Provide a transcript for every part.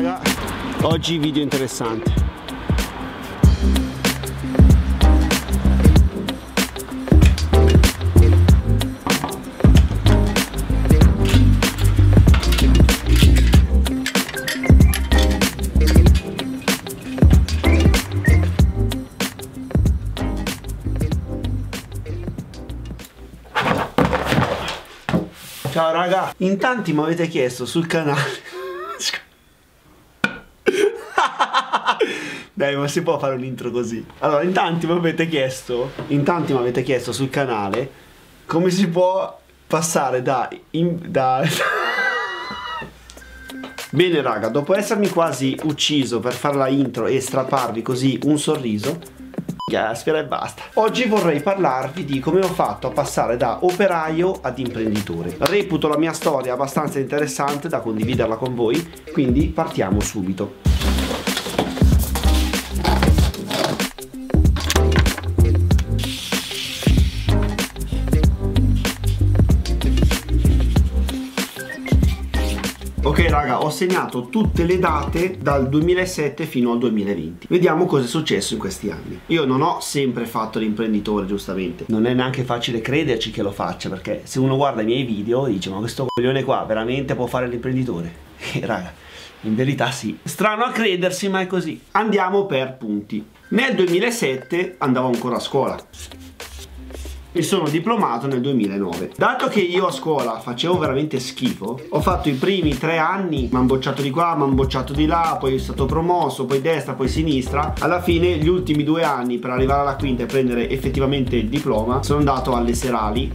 raga, oggi video interessante. Ciao raga, in tanti mi avete chiesto sul canale Dai, ma si può fare un intro così? Allora, in tanti mi avete chiesto, in tanti mi avete chiesto sul canale come si può passare da, in, da Bene raga, dopo essermi quasi ucciso per fare la intro e strapparvi così un sorriso Sfera e basta. Oggi vorrei parlarvi di come ho fatto a passare da operaio ad imprenditore. Reputo la mia storia abbastanza interessante da condividerla con voi, quindi partiamo subito. Ok raga, ho segnato tutte le date dal 2007 fino al 2020. Vediamo cosa è successo in questi anni. Io non ho sempre fatto l'imprenditore, giustamente. Non è neanche facile crederci che lo faccia, perché se uno guarda i miei video dice ma questo coglione qua veramente può fare l'imprenditore? E raga, in verità sì. Strano a credersi, ma è così. Andiamo per punti. Nel 2007 andavo ancora a scuola mi sono diplomato nel 2009. Dato che io a scuola facevo veramente schifo, ho fatto i primi tre anni, mi hanno bocciato di qua, mi hanno bocciato di là, poi sono stato promosso, poi destra, poi sinistra. Alla fine, gli ultimi due anni per arrivare alla quinta e prendere effettivamente il diploma, sono andato alle serali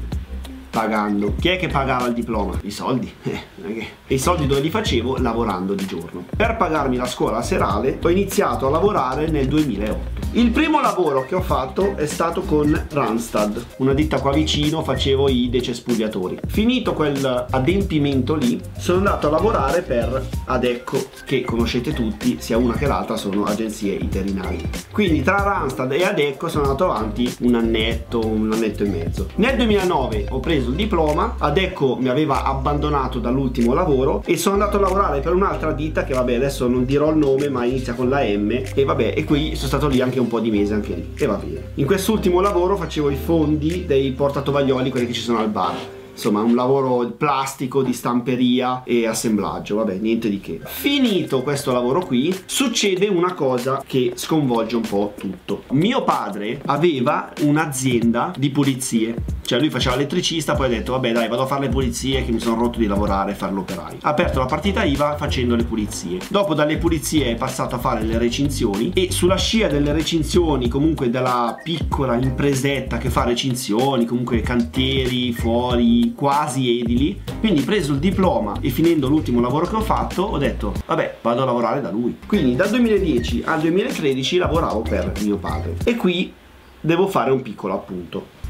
pagando. Chi è che pagava il diploma? I soldi. Eh, e i soldi dove li facevo? Lavorando di giorno. Per pagarmi la scuola serale ho iniziato a lavorare nel 2008. Il primo lavoro che ho fatto è stato con Randstad, una ditta qua vicino, facevo i decespugliatori. Finito quel adempimento lì, sono andato a lavorare per Adecco, che conoscete tutti, sia una che l'altra sono agenzie interinali. Quindi tra Randstad e Adecco sono andato avanti un annetto, un annetto e mezzo. Nel 2009 ho preso il diploma, Adecco mi aveva abbandonato dall'ultimo lavoro e sono andato a lavorare per un'altra ditta che vabbè adesso non dirò il nome ma inizia con la M e vabbè e qui sono stato lì anche un po' di mesi anche lì e va bene. In quest'ultimo lavoro facevo i fondi dei portatovaglioli, quelli che ci sono al bar insomma un lavoro plastico di stamperia e assemblaggio vabbè niente di che. Finito questo lavoro qui succede una cosa che sconvolge un po' tutto. Mio padre aveva un'azienda di pulizie. Cioè lui faceva elettricista poi ha detto vabbè dai vado a fare le pulizie che mi sono rotto di lavorare e fare l'operaio. Ha aperto la partita IVA facendo le pulizie. Dopo dalle pulizie è passato a fare le recinzioni e sulla scia delle recinzioni comunque della piccola impresetta che fa recinzioni comunque cantieri fuori quasi edili. Quindi preso il diploma e finendo l'ultimo lavoro che ho fatto, ho detto, vabbè, vado a lavorare da lui. Quindi dal 2010 al 2013 lavoravo per mio padre. E qui devo fare un piccolo appunto.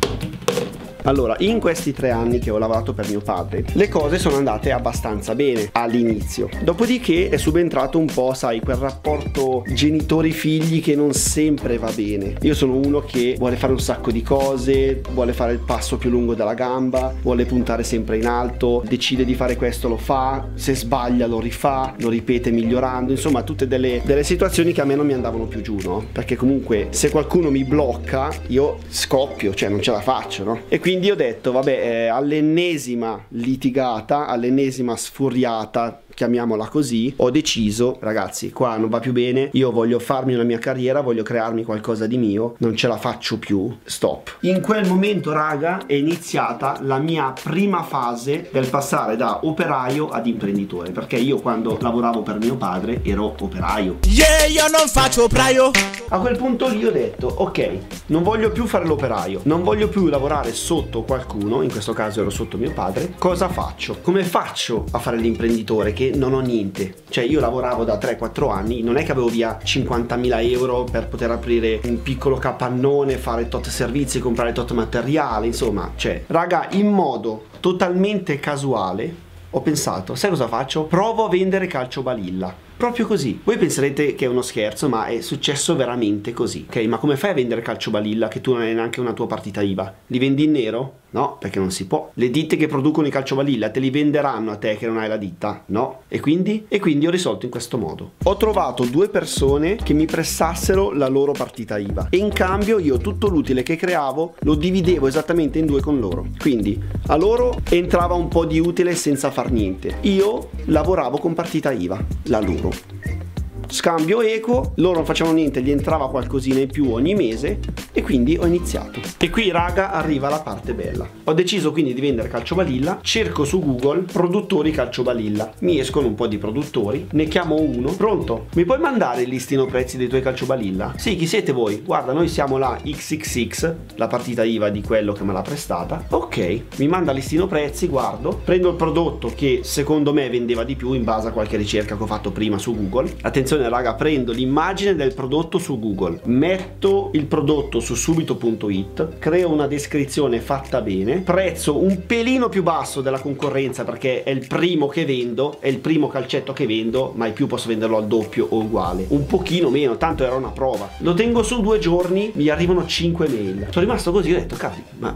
Allora, in questi tre anni che ho lavorato per mio padre, le cose sono andate abbastanza bene all'inizio. Dopodiché è subentrato un po', sai, quel rapporto genitori-figli che non sempre va bene. Io sono uno che vuole fare un sacco di cose, vuole fare il passo più lungo della gamba, vuole puntare sempre in alto, decide di fare questo, lo fa, se sbaglia lo rifà, lo ripete migliorando, insomma tutte delle, delle situazioni che a me non mi andavano più giù, no? Perché comunque se qualcuno mi blocca, io scoppio, cioè non ce la faccio, no? E quindi quindi ho detto, vabbè, eh, all'ennesima litigata, all'ennesima sfuriata chiamiamola così, ho deciso, ragazzi, qua non va più bene, io voglio farmi una mia carriera, voglio crearmi qualcosa di mio, non ce la faccio più, stop. In quel momento, raga, è iniziata la mia prima fase del passare da operaio ad imprenditore, perché io quando lavoravo per mio padre ero operaio. Yeah, io non faccio operaio. A quel punto lì ho detto, ok, non voglio più fare l'operaio, non voglio più lavorare sotto qualcuno, in questo caso ero sotto mio padre, cosa faccio? Come faccio a fare l'imprenditore? Che non ho niente. Cioè io lavoravo da 3-4 anni, non è che avevo via 50.000 euro per poter aprire un piccolo capannone, fare tot servizi, comprare tot materiale, insomma, cioè, raga, in modo totalmente casuale ho pensato, sai cosa faccio? Provo a vendere calcio balilla Proprio così. Voi penserete che è uno scherzo, ma è successo veramente così. Ok, ma come fai a vendere calcio balilla che tu non hai neanche una tua partita IVA? Li vendi in nero? No, perché non si può. Le ditte che producono i calcio balilla te li venderanno a te che non hai la ditta? No. E quindi? E quindi ho risolto in questo modo. Ho trovato due persone che mi prestassero la loro partita IVA e in cambio io tutto l'utile che creavo lo dividevo esattamente in due con loro. Quindi a loro entrava un po' di utile senza far niente. Io lavoravo con partita IVA, la loro out. Scambio equo, loro non facevano niente, gli entrava qualcosina in più ogni mese e quindi ho iniziato. E qui raga arriva la parte bella. Ho deciso quindi di vendere calcio balilla, cerco su Google produttori calcio balilla. Mi escono un po' di produttori, ne chiamo uno. Pronto? Mi puoi mandare il listino prezzi dei tuoi calcio balilla? Sì, chi siete voi? Guarda, noi siamo la XXX, la partita IVA di quello che me l'ha prestata. Ok, mi manda il listino prezzi, guardo, prendo il prodotto che secondo me vendeva di più in base a qualche ricerca che ho fatto prima su Google. Attenzione attenzione raga prendo l'immagine del prodotto su Google metto il prodotto su subito.it creo una descrizione fatta bene prezzo un pelino più basso della concorrenza perché è il primo che vendo è il primo calcetto che vendo mai più posso venderlo al doppio o uguale un pochino meno tanto era una prova. Lo tengo su due giorni mi arrivano 5 mail. Sono rimasto così ho detto cavolo ma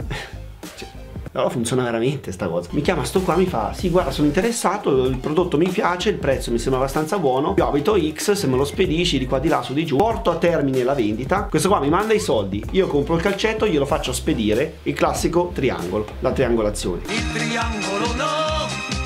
allora funziona veramente sta cosa. Mi chiama sto qua, mi fa, sì guarda sono interessato, il prodotto mi piace, il prezzo mi sembra abbastanza buono, io abito X, se me lo spedisci di qua di là su di giù, porto a termine la vendita, questo qua mi manda i soldi, io compro il calcetto, glielo faccio spedire, il classico triangolo, la triangolazione. Il triangolo no!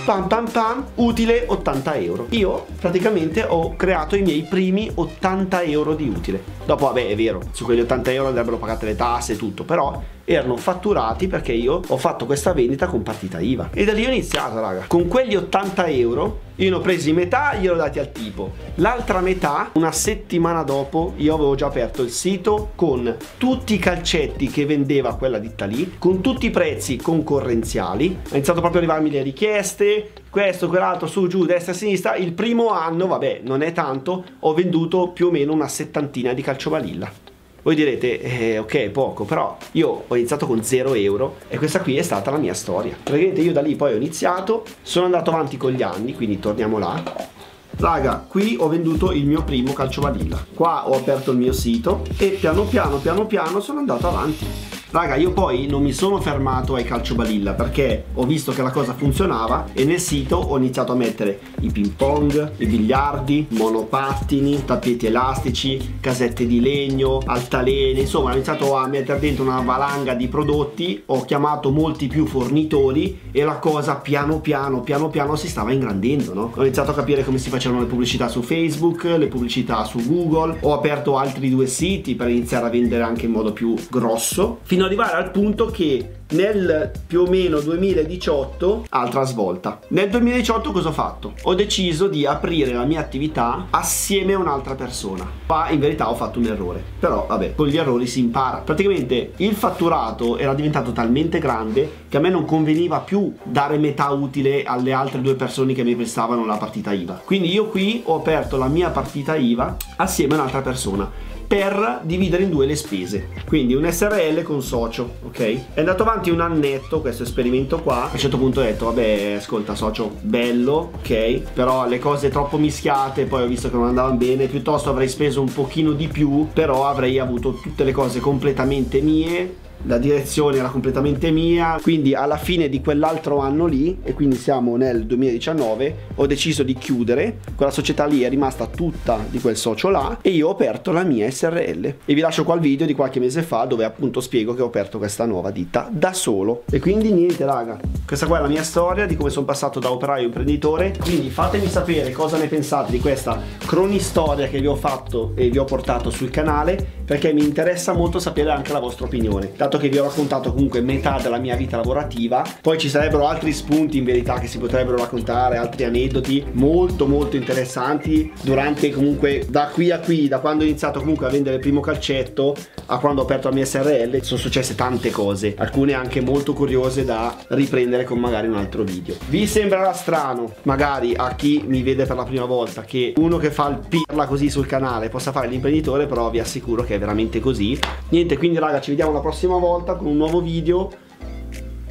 pam pam pam, utile 80 euro. Io praticamente ho creato i miei primi 80 euro di utile. Dopo, vabbè, è vero, su quegli 80 euro andrebbero pagate le tasse e tutto, però erano fatturati perché io ho fatto questa vendita con partita IVA. E da lì ho iniziato, raga. Con quegli 80 euro io ne ho presi metà, glielo dati al tipo. L'altra metà, una settimana dopo, io avevo già aperto il sito con tutti i calcetti che vendeva quella ditta lì, con tutti i prezzi concorrenziali. Ho iniziato proprio a arrivarmi le richieste, questo, quell'altro, su, giù, destra, sinistra. Il primo anno, vabbè, non è tanto, ho venduto più o meno una settantina di calciovalilla. Voi direte, eh, ok, poco, però io ho iniziato con 0 euro e questa qui è stata la mia storia. Praticamente io da lì poi ho iniziato, sono andato avanti con gli anni, quindi torniamo là. Raga, qui ho venduto il mio primo calcio vanilla. Qua ho aperto il mio sito e piano piano, piano piano sono andato avanti. Raga, io poi non mi sono fermato ai calcio balilla perché ho visto che la cosa funzionava e nel sito ho iniziato a mettere i ping pong, i biliardi, monopattini, tappeti elastici, casette di legno, altalene, insomma ho iniziato a mettere dentro una valanga di prodotti, ho chiamato molti più fornitori e la cosa piano piano, piano piano si stava ingrandendo, no? Ho iniziato a capire come si facevano le pubblicità su Facebook, le pubblicità su Google, ho aperto altri due siti per iniziare a vendere anche in modo più grosso, fino fino ad arrivare al punto che nel più o meno 2018 altra svolta. Nel 2018 cosa ho fatto? Ho deciso di aprire la mia attività assieme a un'altra persona. Qua in verità ho fatto un errore. Però vabbè con gli errori si impara. Praticamente il fatturato era diventato talmente grande che a me non conveniva più dare metà utile alle altre due persone che mi prestavano la partita IVA. Quindi io qui ho aperto la mia partita IVA assieme a un'altra persona per dividere in due le spese. Quindi un SRL con socio, ok? È andato avanti un annetto questo esperimento qua. A un certo punto ho detto, vabbè, ascolta, socio, bello, ok? Però le cose troppo mischiate, poi ho visto che non andavano bene, piuttosto avrei speso un pochino di più, però avrei avuto tutte le cose completamente mie la direzione era completamente mia. Quindi alla fine di quell'altro anno lì e quindi siamo nel 2019 ho deciso di chiudere. Quella società lì è rimasta tutta di quel socio là e io ho aperto la mia SRL e vi lascio qua il video di qualche mese fa dove appunto spiego che ho aperto questa nuova ditta da solo. E quindi niente raga questa qua è la mia storia di come sono passato da operaio a imprenditore. Quindi fatemi sapere cosa ne pensate di questa cronistoria che vi ho fatto e vi ho portato sul canale perché mi interessa molto sapere anche la vostra opinione. Dato che vi ho raccontato comunque metà della mia vita lavorativa poi ci sarebbero altri spunti in verità che si potrebbero raccontare altri aneddoti molto molto interessanti durante comunque da qui a qui da quando ho iniziato comunque a vendere il primo calcetto a quando ho aperto la mia SRL sono successe tante cose. Alcune anche molto curiose da riprendere iniziare con magari un altro video. Vi sembrerà strano magari a chi mi vede per la prima volta che uno che fa il pirla così sul canale possa fare l'imprenditore però vi assicuro che è veramente così. Niente quindi raga ci vediamo la prossima volta con un nuovo video.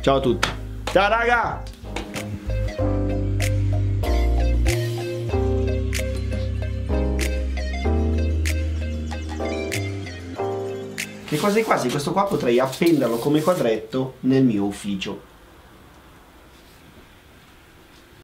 Ciao a tutti. Ciao raga! Che quasi quasi questo qua potrei appenderlo come quadretto nel mio ufficio.